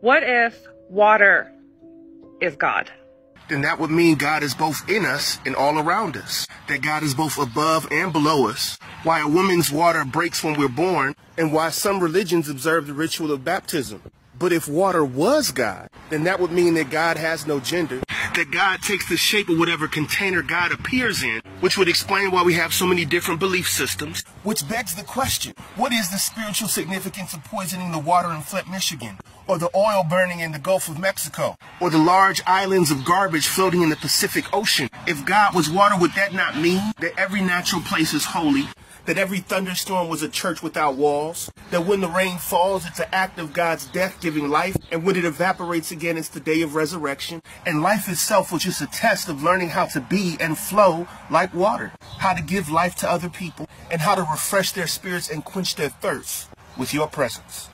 What if water is God? Then that would mean God is both in us and all around us. That God is both above and below us. Why a woman's water breaks when we're born, and why some religions observe the ritual of baptism. But if water was God, then that would mean that God has no gender, that God takes the shape of whatever container God appears in, which would explain why we have so many different belief systems. Which begs the question, what is the spiritual significance of poisoning the water in Flint, Michigan? Or the oil burning in the Gulf of Mexico? Or the large islands of garbage floating in the Pacific Ocean? If God was water, would that not mean that every natural place is holy? That every thunderstorm was a church without walls? That when the rain falls, it's an act of God's death giving life, and when it evaporates again, it's the day of resurrection? And life itself was just a test of learning how to be and flow like water, how to give life to other people, and how to refresh their spirits and quench their thirst with your presence.